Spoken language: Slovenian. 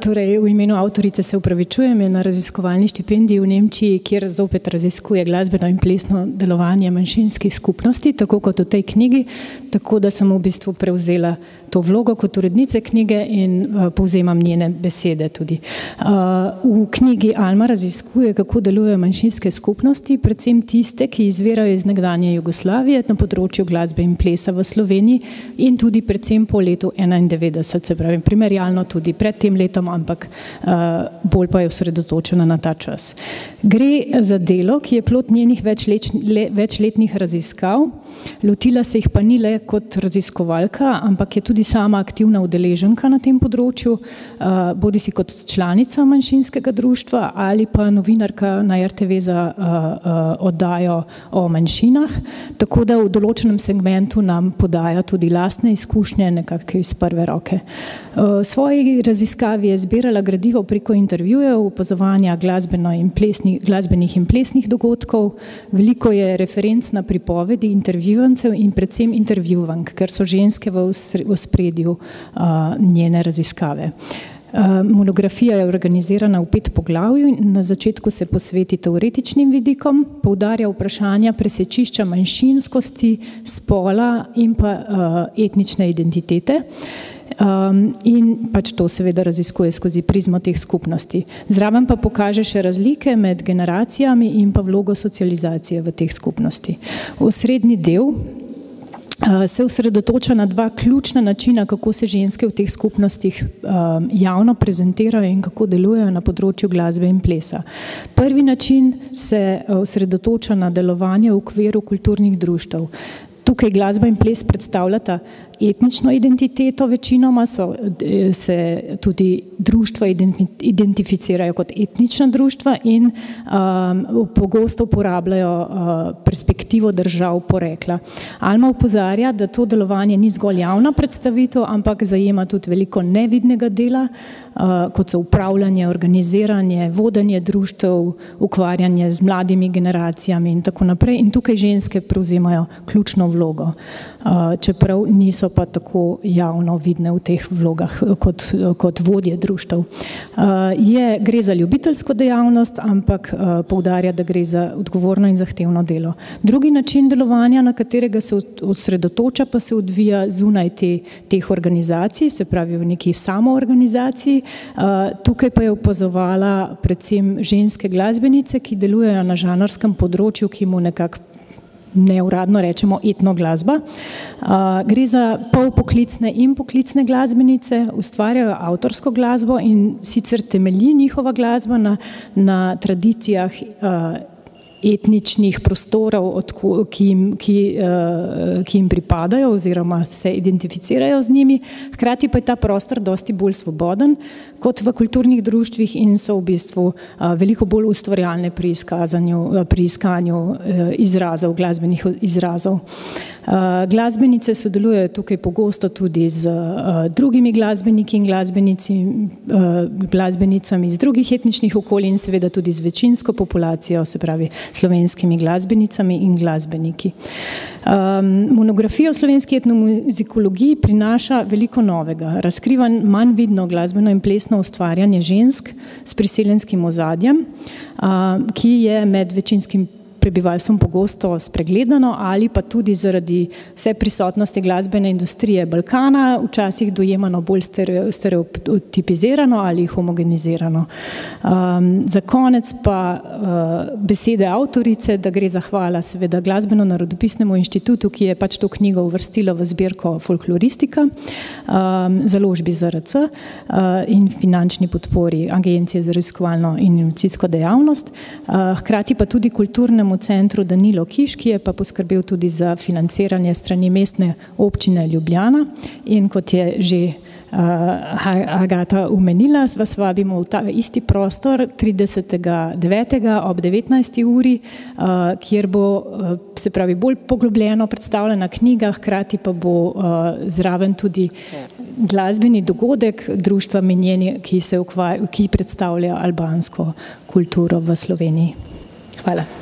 Torej, v imenu avtorice se upravičujem, je na raziskovalni štipendiji v Nemčiji, kjer zopet raziskuje glasbeno in plesno delovanje manjšinskih skupnosti, tako kot v tej knjigi, tako da sem v bistvu prevzela to vlogo kot urednice knjige in uh, povzemam njene besede tudi. Uh, v knjigi Alma raziskuje, kako delujejo manjšinske skupnosti, predvsem tiste, ki izvirajo iz nekdanje Jugoslavije na področju glasbe in plesa v Sloveniji in tudi predvsem po letu 91, se pravi primerjalno tudi pred tem letom, ampak uh, bolj pa je osredotočena na ta čas. Gre za delo, ki je plot njenih večletnih raziskav, lotila se jih pa ni le kot raziskovalka, ampak je tudi sama aktivna udeleženka na tem področju, uh, bodi si kot članica manjšinskega društva ali pa novinarka na RTV za uh, uh, oddajo o manjšinah, tako da v določenem segmentu nam podaja tudi lastne izkušnje nekako iz prve roke. Uh, svoji raziskavi je zbirala gradivo preko intervjujev, opazovanja glasbeno in plesnih, glasbenih in plesnih dogodkov. Veliko je referenc na pripovedi intervjuvancev in predvsem intervjuvank, ker so ženske v spredju uh, njene raziskave. Monografija je organizirana v pet poglavij in na začetku se posveti teoretičnim vidikom, poudarja vprašanja presečišča manjšinskosti, spola in pa uh, etnične identitete. Um, in pač to seveda raziskuje skozi prizmo teh skupnosti. Zraven pa pokaže še razlike med generacijami in pa vlogo socializacije v teh skupnosti. V srednji del uh, se osredotoča na dva ključna načina, kako se ženske v teh skupnostih um, javno prezentirajo in kako delujejo na področju glasbe in plesa. Prvi način se osredotoča na delovanje v okviru kulturnih društev. Tukaj glasba in ples predstavljata etnično identiteto, večinoma so, eh, se tudi društva identificirajo kot etnična društva in um, pogosto uporabljajo uh, perspektivo držav porekla. Alma upozarja, da to delovanje ni zgolj javna predstavitev, ampak zajema tudi veliko nevidnega dela, uh, kot so upravljanje, organiziranje, vodenje društev, ukvarjanje z mladimi generacijami in tako naprej. In tukaj ženske prevzemajo ključno vlogo, uh, čeprav niso pa tako javno vidne v teh vlogah kot, kot vodje društv. Uh, je, gre za ljubiteljsko dejavnost, ampak poudarja, da gre za odgovorno in zahtevno delo. Drugi način delovanja, na katerega se osredotoča, pa se odvija zunaj te, teh organizacij, se pravi v neki samoorganizaciji. Tukaj pa je opazovala predvsem ženske glasbenice, ki delujejo na žanrskem področju, ki mu nekako neuradno rečemo etno glasba. Gre za polpoklicne in poklicne glasbenice, ustvarjajo avtorsko glasbo in sicer temelji njihova glasba na, na tradicijah etničnih prostorov, ki jim, ki, uh, ki jim pripadajo oziroma se identificirajo z njimi. Hkrati pa je ta prostor dosti bolj svoboden kot v kulturnih društvih in so v bistvu uh, veliko bolj ustvarjalne pri, uh, pri iskanju uh, izrazov, glasbenih izrazov. Eh, glasbenice sodelujejo tukaj pogosto tudi z uh, drugimi glasbeniki in uh, glasbenicami iz drugih etničnih okolij in seveda tudi z večinsko populacijo, se pravi slovenskimi glasbenicami in glasbeniki. Monografija o slovenski etnomuzikologiji prinaša veliko novega. Razkriva manj vidno glasbeno in plesno ustvarjanje žensk s priseljenskim ozadjem, ki je med večinskim prebivalstvom pogosto spregledano ali pa tudi zaradi vse prisotnosti glasbene industrije Balkana včasih dojemano bolj stereotipizirano ali homogenizirano. Um, za konec pa uh, besede avtorice, da gre zahvala seveda glasbeno narodopisnemu inštitutu, ki je pač to knjigo uvrstilo v zbirko folkloristika, um, založbi ZRC uh, in finančni podpori Agencije za raziskovalno in inovacijsko dejavnost, uh, hkrati pa tudi kulturnemu kulturnemu centru Danilo Kiš, ki je pa poskrbel tudi za financiranje strani mestne občine Ljubljana in kot je že uh, Agata umenila, vas vabimo v ta isti prostor 30.9. ob 19. uri, uh, kjer bo uh, se pravi bolj poglobljeno predstavljena knjiga, hkrati pa bo uh, zraven tudi glasbeni dogodek društva Menjeni, ki, ukvar, ki predstavlja albansko kulturo v Sloveniji. Hvala.